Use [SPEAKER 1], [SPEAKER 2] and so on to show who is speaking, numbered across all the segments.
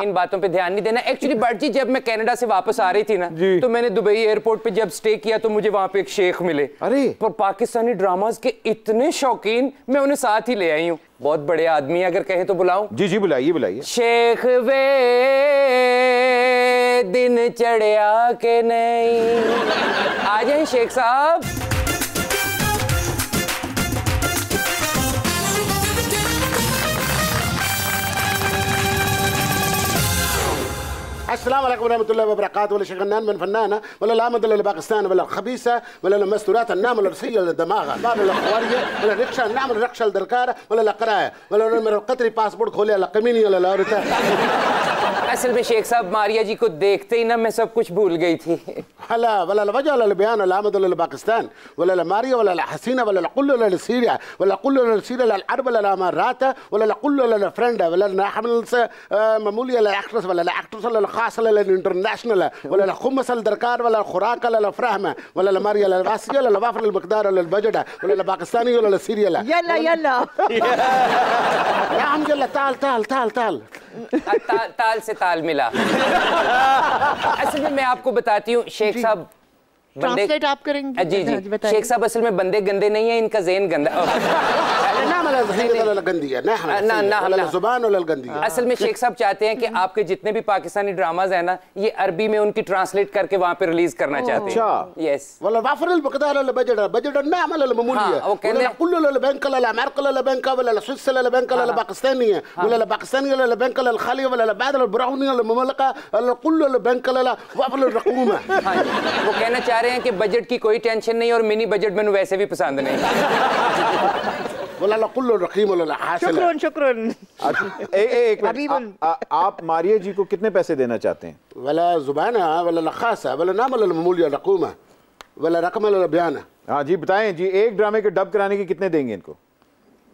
[SPEAKER 1] ان باتوں پہ دھیان نہیں دینا ایکچولی بٹ جی جب میں کینیڈا سے واپس آ رہی تھی نا تو میں نے دبئی ایئرپورٹ پہ جب سٹے کیا تو مجھے وہاں پہ ایک شیخ ملے
[SPEAKER 2] ارے
[SPEAKER 1] پر پاکستانی ڈراماز کے اتنے شوقین میں انہیں ساتھ ہی لے آئی ہوں بہت بڑے آدمی اگر کہیں تو بلاؤں
[SPEAKER 2] جی جی بلائیے بلائیے
[SPEAKER 1] شیخ وے دن چڑھیا کہ نہیں آ جائیں شیخ صاحب
[SPEAKER 3] السلام عليكم ورحمة الله وبركاته. ولا شغلنان من فنانة ولا العمد ولا باكستان ولا الخبيثة ولا المستورات النام ولا الرسية ولا الدماغة ولا الخوارية ولا الركشة النام ولا الركشة الدركارة ولا القراية ولا المر القطري باسبورت خولي ولا قميني ولا الأورتا
[SPEAKER 1] اصل میں شیخ صاحب ماریا جی کو دیکھتے ہی نا میں سب کچھ بھول گئی تھی
[SPEAKER 3] هلا ولا الوجه ولا البيان ولا الامد ولا الباكستان ولا لا ولا لا ولا لا ولا سيريا ولا قل ولا سيريا ولا العرب ولا آه، لا ولا لا ولا لا ولا لا حمل ولا اكترس ولا لا ولا لا ولا الانترناشونال ولا لا الدركار ولا الخراك ولا لا ولا لا ولا الاسيا ولا وافر المقدار ولا البجده ولا لا ولا لا.
[SPEAKER 4] يلا يلا.
[SPEAKER 3] يا عم يلا تعال تعال تعال تعال.
[SPEAKER 1] تال سے تال ملا۔ اصل میں میں آپ کو بتاتی ہوں شیخ صاحب بندے
[SPEAKER 4] ٹرانسلیٹ آپ کریں گے۔
[SPEAKER 1] جی جی۔ شیخ صاحب اصل میں بندے گندے نہیں ہیں ان کا ذہن گندا
[SPEAKER 3] نعم ولا نعم ولا. الزبان ولا
[SPEAKER 1] اصل میں شیخ صاحب چاہتے ہیں کہ آپ کے جتنے بھی پاکستانی ڈراماز ہیں نا یہ عربی میں ان کی ٹرانسلیٹ کر کے وہاں پہ ریلیز کرنا چاہتے ہیں
[SPEAKER 2] اچھا
[SPEAKER 1] یس
[SPEAKER 3] المقدار ولا النعم ولا ولا ولا ولا ولا ولا السويس ولا ولا ولا ولا البنك ولا ولا ولا ولا ولا ولا
[SPEAKER 1] ہاں جی۔ وہ کہنا چاہ رہے ہیں کہ بجٹ کی کوئی ٹینشن نہیں اور منی بجٹ میں ویسے بھی پسند نہیں
[SPEAKER 3] ولا القل الرقيم ولا الحاصل
[SPEAKER 4] شکرون شکرون۔
[SPEAKER 2] ایک ایک منٹ
[SPEAKER 4] حبیباً۔
[SPEAKER 2] آ- آ- آپ ماریا جی کو کتنے پیسے دینا چاہتے ہیں؟
[SPEAKER 3] ولا زبانة ولا الخاصة ولا نعم ولا الممولية الرقومة ولا رقم ولا البيانة
[SPEAKER 2] ہاں جی بتائیں جی ایک ڈرامے کے ڈب کرانے کے کتنے دیں گے ان کو؟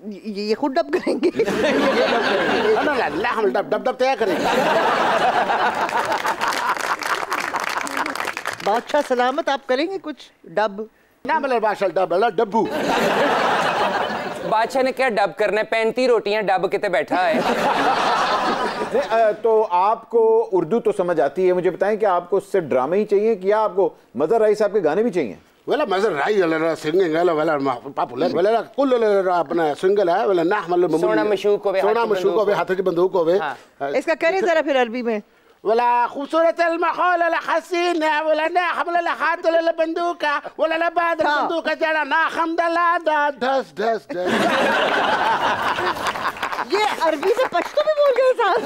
[SPEAKER 4] یہ یہ خود ڈب کریں گے۔
[SPEAKER 3] لا لا لا حمل دب دب دب تیا کریں
[SPEAKER 4] بادشاہ سلامت آپ کریں گے کچھ؟ ڈب۔
[SPEAKER 3] نعم ولا الباشا الدب ولا دبو
[SPEAKER 1] بادشاہ نے کیا ڈب کرنا ہے؟ پینتی روٹیاں ڈب کے تے بیٹھا ہے۔
[SPEAKER 2] تو آپ کو اردو تو سمجھ آتی ہے۔ مجھے بتائیں کہ آپ کو صرف ڈرامے ہی چاہیے کہ یا آپ کو مظہر رائی صاحب کے گانے بھی چاہیے؟
[SPEAKER 3] ولا مزر راي ولا سينجل ولا ولا بابولار ولا كل اپنا سنگل ہے۔ ولا نحمل
[SPEAKER 1] سونا مشوق ہوئے،
[SPEAKER 3] سونا مشوق ہوئے ہاتھ کی بندوق ہوئے۔
[SPEAKER 4] اس کا کریں ذرا پھر عربی میں۔
[SPEAKER 3] ولا خسورة المحول لا حسينة ولا ناحم لا حاط لا بندوكة ولا لا بعد البندوكة. جرى ناخم دلا دا دس دس دس.
[SPEAKER 4] یہ عربی سے پشتو میں بول گئے صاحب